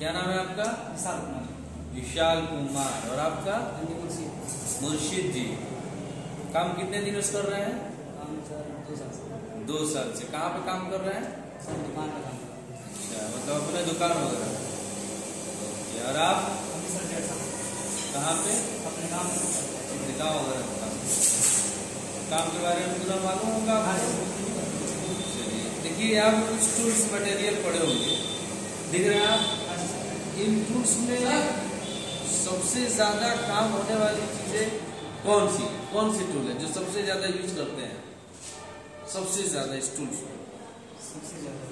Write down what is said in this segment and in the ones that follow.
क्या नाम है आपका? विशाल कुमार। विशाल कुमार। और आपका? मुर्शिद जी। काम कितने दिनों से कर रहे हैं? दो साल से। दो साल से। कहाँ पे काम कर रहे हैं? दुकान काम। अच्छा मतलब अपने दुकान वगैरह। और आप? कहाँ पे? अपने गाँव में। सर करते हैं। अपने गाँव वगैरह काम काम के बारे में पूरा मालूम होगा हाँ चलिए। देखिए यहाँ पे कुछ टूल्स मटेरियल पड़े होंगे। दिख रहे हैं आप? इन टूल्स में सबसे ज़्यादा काम होने वाली चीज़ें कौन सी कौन सी टूल है जो सबसे ज़्यादा यूज़ करते हैं? सबसे ज़्यादा इस टूल्स में सबसे ज़्यादा।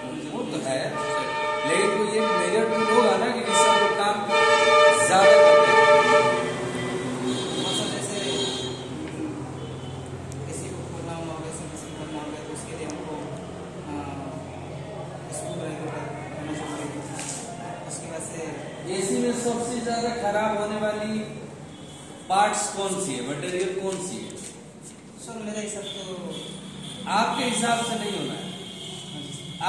तो वो तो है। लेकिन ये मेजर टूल में सबसे ज़्यादा खराब होने वाली पार्ट्स कौन सी है? मटेरियल कौन सी है? सर मेरा हिसाब तो आपके हिसाब से नहीं होना है।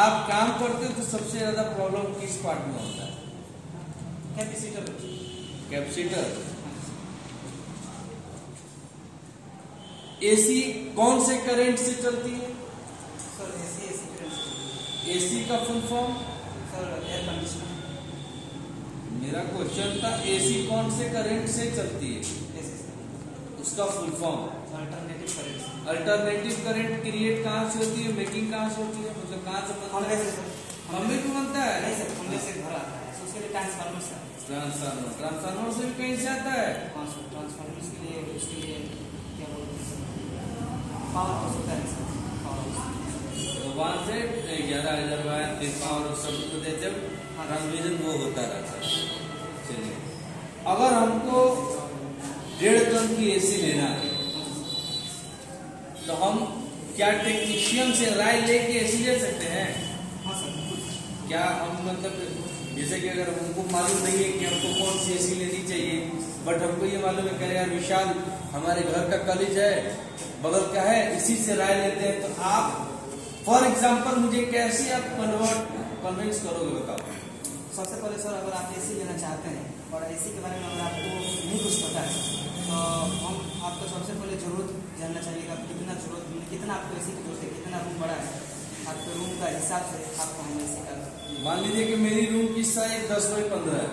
आप काम करते हो तो सबसे ज़्यादा प्रॉब्लम किस पार्ट में होता है? कैपेसिटर कैपेसिटर एसी कौन से करंट से चलती है? Sir AC AC current AC का full form sir air conditioner मेरा क्वेश्चन था एसी कौन से करंट से चलती है? उसका full form alternative current alternative current create कहाँ से होती है? मेकिंग कहाँ से होती है? मतलब कहाँ से बनता है? से। सर बनता है? नहीं सर से घर आता है। उसके लिए ट्रांसफार्मर सर। ट्रांसफार्मर ट्रांसफार्मर से भी कहीं से आता है? ट्रांसफार्मर के लिए उसके लिए क्या बोलते हैं पावर हाउस होता है सर। पावर हाउस तो वहाँ से ग्यारह हज़ार तिरपा और सबको देते ट्रांसमिशन वो होता रहता है। चलिए। अगर हमको डेढ़ टन की एसी लेना है तो हम क्या टेक्नीशियन से राय लेके एसी ले सकते हैं? हाँ क्या हम मतलब जैसे कि अगर हमको मालूम नहीं है कि हमको कौन सी एसी लेनी चाहिए बट हमको ये मालूम है कह यार विशाल हमारे घर का कॉलेज है बगल का है इसी से राय लेते हैं तो आप फॉर एग्ज़ाम्पल मुझे कैसे आप कन्वर्ट कन्विंस करोगे बताओ? सबसे पहले सर अगर आप एसी लेना चाहते हैं और एसी के बारे में अगर आपको नहीं कुछ पता है तो हम आपको सबसे पहले ज़रूरत जानना चाहिए कि कितना ज़रूरत कितना आपको एसी की ज़रूरत है कितना रूम बड़ा है। आपके रूम का हिसाब से आपको हम एसी का मान लीजिए कि मेरी रूम की साइज़ दस बाई पंद्रह है।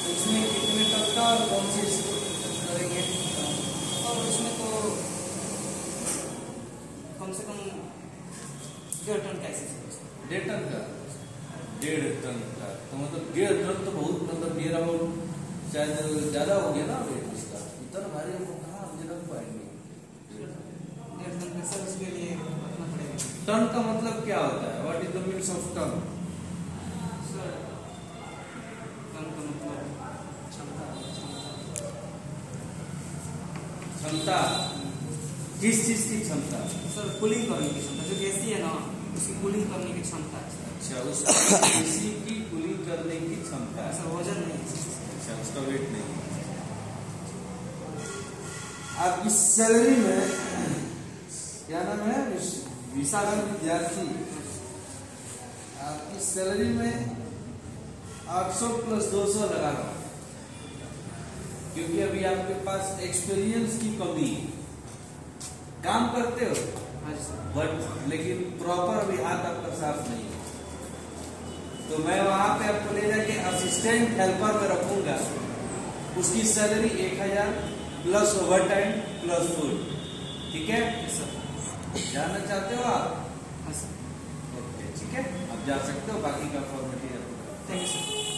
तो इसमें कितने तक का और कौन सी करेंगे? और उसमें तो कम से कम डेढ़ टन का एसी डेढ़ टन का? डेढ़ टन का। तो मतलब डेढ़ टन तो बहुत मतलब नियर अबाउट शायद ज़्यादा हो गया ना वेट इसका। इतना भारी हम लोग कहाँ? मुझे रख पाएँगे डेढ़ टन का सर उसके लिए टन का मतलब क्या होता है? What is the means of ton sir ton का क्षमता किस चीज़ की क्षमता? सर कूलिंग करने की क्षमता जो एसी है ना उसकी कूलिंग करने की क्षमता अच्छा उस एसी की कूलिंग करने की क्षमता है? सर वज़न नहीं अच्छा उसका वेट नहीं। आपकी सैलरी में क्या नाम है? विश- विशाल विद्यार्थी। आपकी सैलरी में 800 प्लस 200 लगा रहा हूँ। क्योंकि अभी आपके पास एक्सपीरियंस की कमी है। काम करते हो? बट लेकिन प्रॉपर अभी हाथ आपका साफ़ नहीं है। तो मैं वहाँ पे आपको ले जाके असिस्टेंट हेल्पर में रखूँगा। उसकी सैलरी एक हज़ार plus overtime plus food ठीक है? जानना चाहते हो आप? ओके ठीक है? आप जा सकते हो बाकी का फॉर्मेलिटी थैंक यू सर